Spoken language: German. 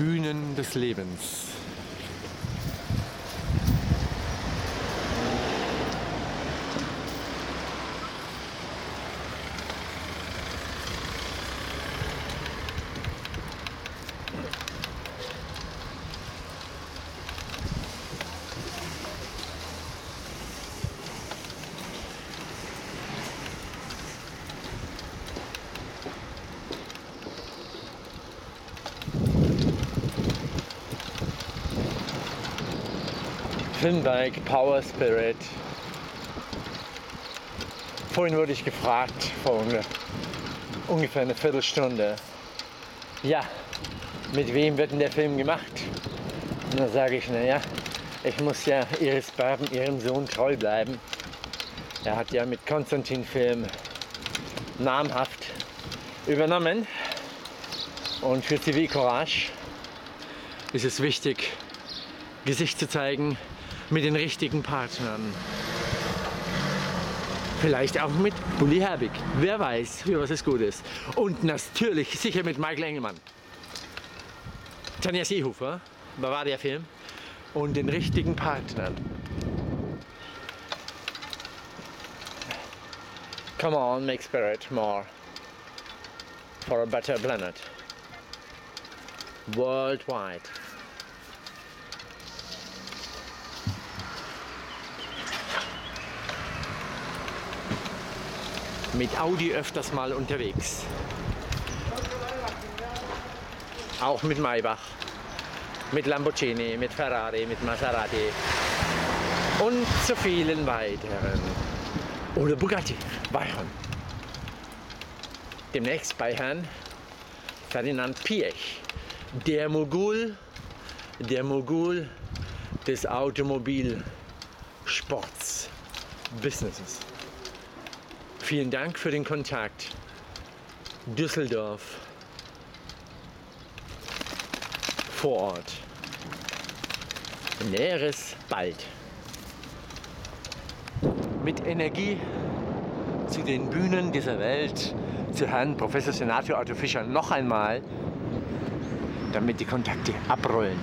Bühnen des Lebens. Filmbike Power Spirit. Vorhin wurde ich gefragt, vor ungefähr eine Viertelstunde, ja, mit wem wird denn der Film gemacht? Und dann sage ich, naja, ich muss ja Iris Berben, ihrem Sohn, treu bleiben. Er hat ja mit Konstantin Film namhaft übernommen. Und für Zivilcourage ist es wichtig, Gesicht zu zeigen, mit den richtigen Partnern. Vielleicht auch mit Bully Herbig. Wer weiß, für was es gut ist. Und natürlich sicher mit Michael Engelmann. Tanja Seehofer, Bavaria Film. Und den richtigen Partnern. Come on, make spirit more. For a better planet. Worldwide. Mit Audi öfters mal unterwegs. Auch mit Maybach, mit Lamborghini, mit Ferrari, mit Maserati und zu vielen weiteren. Oder Bugatti, Bayern. Demnächst bei Herrn Ferdinand Piech, der Mogul, der Mogul des Automobilsports, Businesses. Vielen Dank für den Kontakt. Düsseldorf. Vor Ort. Näheres bald. Mit Energie zu den Bühnen dieser Welt, zu Herrn Professor Senator Otto Fischer noch einmal, damit die Kontakte abrollen.